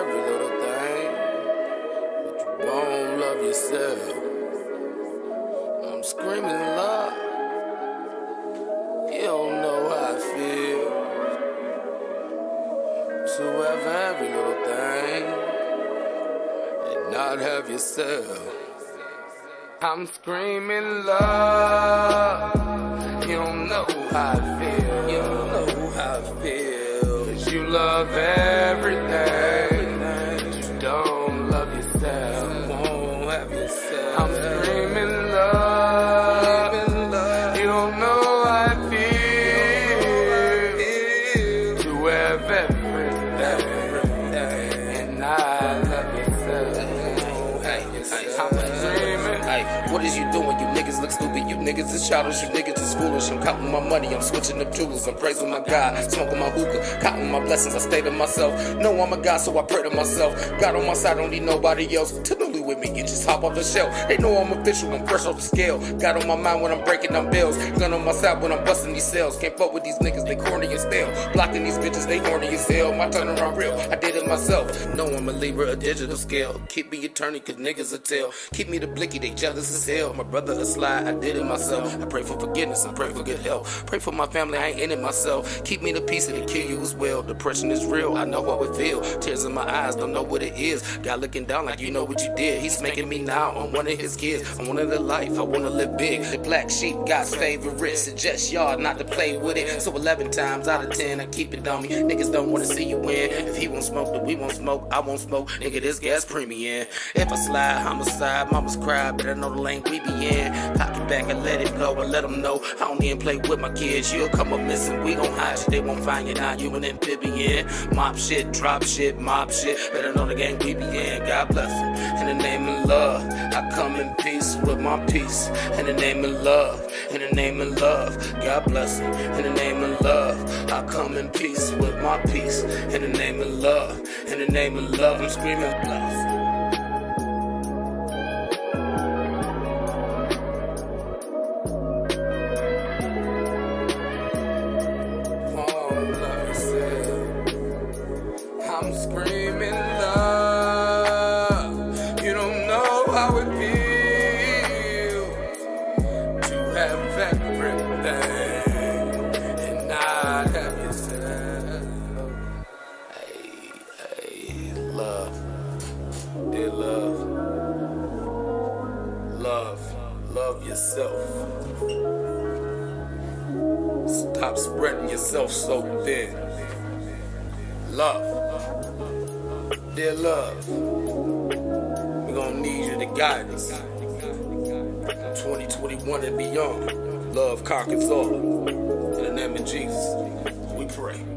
every little thing, but you won't love yourself. I'm screaming love. You don't know how I feel. So have every little thing and not have yourself. I'm screaming love. You don't know how I feel. You don't know how I feel. Cause you love. Is you doing? You niggas look stupid. You niggas is childish. You niggas is foolish. I'm counting my money. I'm switching up tools. I'm praising my God. Smoking my hookah. Counting my blessings. I stay to myself. No, I'm a God, so I pray to myself. God on my side. Don't need nobody else. To newly with me. You just hop off the shelf. They know I'm official. I'm fresh off the scale. Got on my mind when I'm breaking them bills. Gun on my side when I'm busting these cells. Can't fuck with these niggas. They corny and stale. Blocking these bitches. They horny as hell. My turnaround real. I did it myself. No, I'm a Libra. A digital scale. Keep me attorney. Cause niggas a tell. Keep me the blicky. They jealous as hell. My brother a slide. I did it myself. I pray for forgiveness and pray for good health. Pray for my family. I ain't in it myself. Keep me the peace and to kill you as well. Depression is real. I know how it feel. Tears in my eyes. Don't know what it is. God looking down like you know what you did. He's making me now. I'm one of his kids. I wanna live life. I wanna live big. The black sheep, God's favorite. Suggest y'all not to play with it. So 11 times out of 10, I keep it on me. Niggas don't wanna see you win. If he won't smoke, then we won't smoke. I won't smoke. Nigga, this gas premium. If I slide, homicide, mamas cry. Better know the lane we be in. Cock it back and let it blow and let them know. I don't even play with my kids. You'll come up missing. We gon' hide you. They won't find you now. You an amphibian. Mop shit, drop shit, mob shit. Better know the gang we be in. God bless you. In the name of love, I come in peace with my peace. In the name of love, in the name of love, God bless you. In the name of love, I come in peace with my peace. In the name of love, in the name of love, I'm screaming bless. Oh, Won't love dear love, love, love yourself. Stop spreading yourself so thin. Love. Dear love. We're gonna need you to guide us. 2021 and beyond. Love conquers all. In the name of Jesus, we pray.